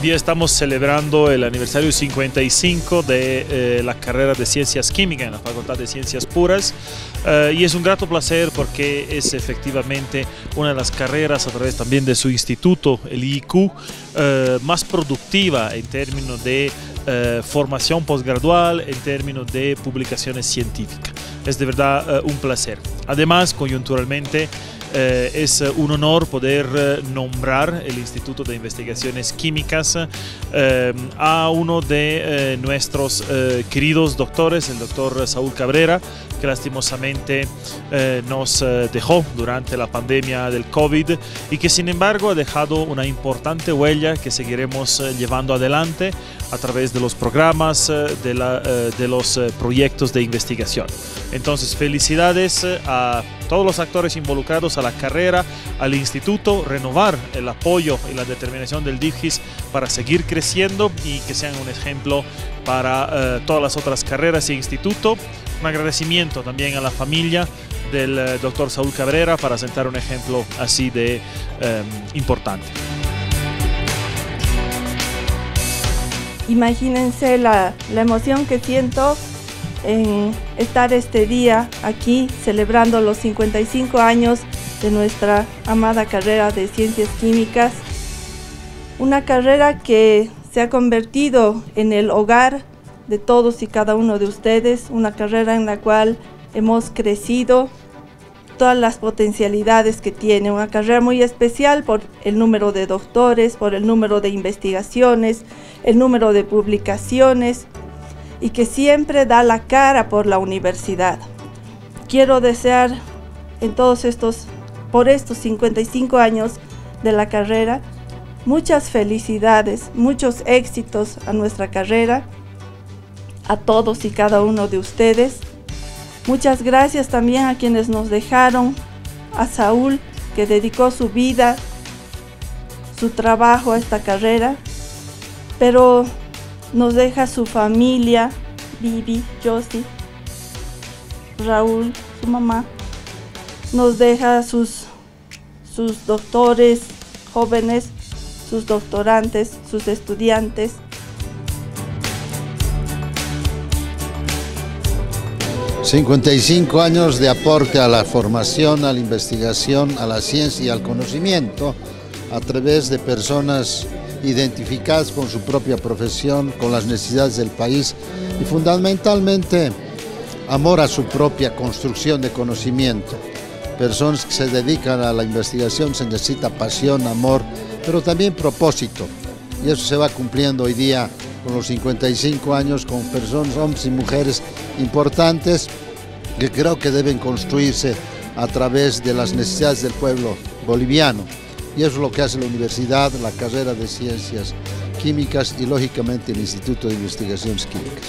día estamos celebrando el aniversario 55 de eh, la carrera de Ciencias Químicas en la Facultad de Ciencias Puras eh, y es un grato placer porque es efectivamente una de las carreras a través también de su instituto, el IQ, eh, más productiva en términos de formación postgradual, en términos de publicaciones científicas. Es de verdad un placer. Además, coyunturalmente, eh, es un honor poder eh, nombrar el Instituto de Investigaciones Químicas eh, a uno de nuestros queridos doctores, el doctor Saúl Cabrera, que lastimosamente nos dejó durante la pandemia del COVID y que sin embargo ha dejado una importante huella que seguiremos llevando adelante a través de los programas, de, la, de los proyectos de investigación. Entonces, felicidades a todos los actores involucrados a la carrera, al instituto, renovar el apoyo y la determinación del DIGIS para seguir creciendo y que sean un ejemplo para eh, todas las otras carreras y instituto. Un agradecimiento también a la familia del eh, doctor Saúl Cabrera para sentar un ejemplo así de em, importante. Imagínense la, la emoción que siento en estar este día aquí celebrando los 55 años de nuestra amada carrera de ciencias químicas. Una carrera que se ha convertido en el hogar de todos y cada uno de ustedes, una carrera en la cual hemos crecido todas las potencialidades que tiene, una carrera muy especial por el número de doctores, por el número de investigaciones, el número de publicaciones y que siempre da la cara por la universidad. Quiero desear en todos estos, por estos 55 años de la carrera, muchas felicidades, muchos éxitos a nuestra carrera, a todos y cada uno de ustedes. Muchas gracias también a quienes nos dejaron, a Saúl, que dedicó su vida, su trabajo a esta carrera, pero nos deja su familia, Vivi, Josie, Raúl, su mamá. Nos deja sus, sus doctores jóvenes, sus doctorantes, sus estudiantes. ...55 años de aporte a la formación, a la investigación, a la ciencia y al conocimiento... ...a través de personas identificadas con su propia profesión, con las necesidades del país y fundamentalmente amor a su propia construcción de conocimiento. Personas que se dedican a la investigación se necesita pasión, amor, pero también propósito. Y eso se va cumpliendo hoy día con los 55 años, con personas, hombres y mujeres importantes que creo que deben construirse a través de las necesidades del pueblo boliviano y eso es lo que hace la universidad, la carrera de ciencias químicas y lógicamente el Instituto de Investigaciones Químicas.